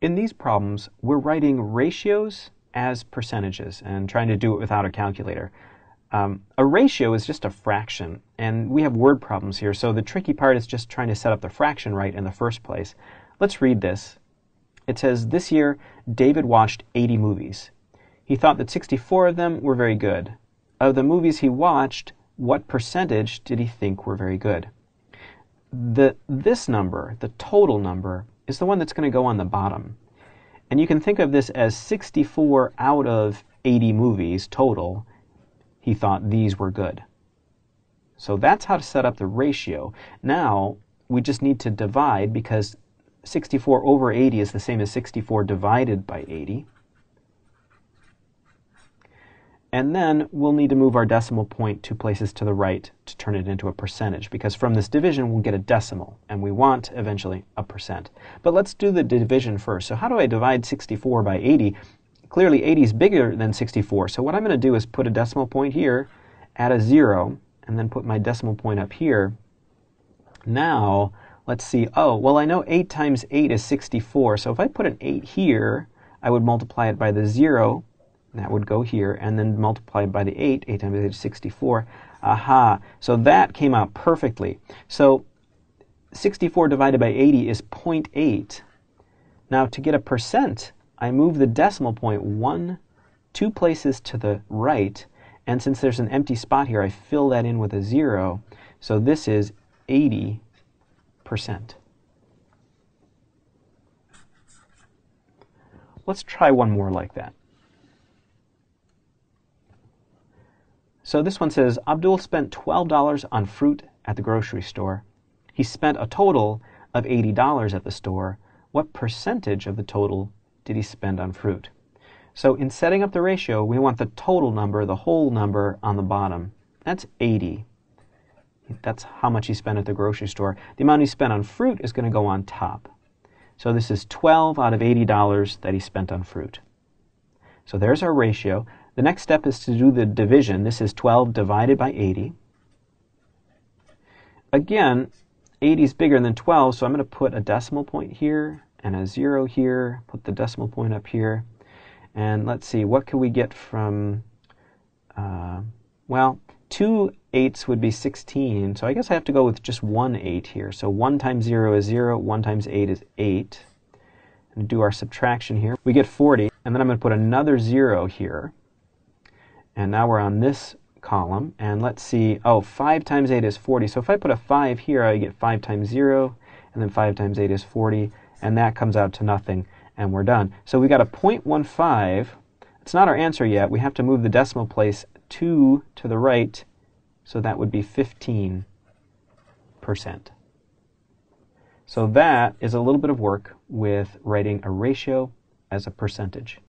In these problems, we're writing ratios as percentages and trying to do it without a calculator. Um, a ratio is just a fraction, and we have word problems here, so the tricky part is just trying to set up the fraction right in the first place. Let's read this. It says, This year, David watched 80 movies. He thought that 64 of them were very good. Of the movies he watched, what percentage did he think were very good? The, this number, the total number, is the one that's going to go on the bottom. And you can think of this as 64 out of 80 movies total, he thought these were good. So that's how to set up the ratio. Now, we just need to divide because 64 over 80 is the same as 64 divided by 80. And then we'll need to move our decimal point two places to the right to turn it into a percentage, because from this division we'll get a decimal, and we want eventually a percent. But let's do the division first. So how do I divide 64 by 80? Clearly 80 is bigger than 64, so what I'm going to do is put a decimal point here, add a zero, and then put my decimal point up here. Now, let's see, oh, well I know 8 times 8 is 64, so if I put an 8 here, I would multiply it by the 0, that would go here, and then multiplied by the 8, 8 times 8 is 64. Aha, so that came out perfectly. So 64 divided by 80 is 0.8. Now to get a percent, I move the decimal point one, two places to the right, and since there's an empty spot here, I fill that in with a zero. So this is 80%. Let's try one more like that. So this one says Abdul spent $12 on fruit at the grocery store. He spent a total of $80 at the store. What percentage of the total did he spend on fruit? So in setting up the ratio, we want the total number, the whole number, on the bottom. That's 80. That's how much he spent at the grocery store. The amount he spent on fruit is going to go on top. So this is 12 out of $80 that he spent on fruit. So there's our ratio. The next step is to do the division. This is 12 divided by 80. Again, 80 is bigger than 12, so I'm going to put a decimal point here and a 0 here, put the decimal point up here. And let's see, what can we get from, uh, well, 2 eighths would be 16, so I guess I have to go with just 1 8 here. So 1 times 0 is 0, 1 times 8 is 8. And do our subtraction here. We get 40, and then I'm going to put another 0 here. And now we're on this column. And let's see, oh, 5 times 8 is 40. So if I put a 5 here, I get 5 times 0. And then 5 times 8 is 40. And that comes out to nothing. And we're done. So we got a 0.15. It's not our answer yet. We have to move the decimal place 2 to the right. So that would be 15%. So that is a little bit of work with writing a ratio as a percentage.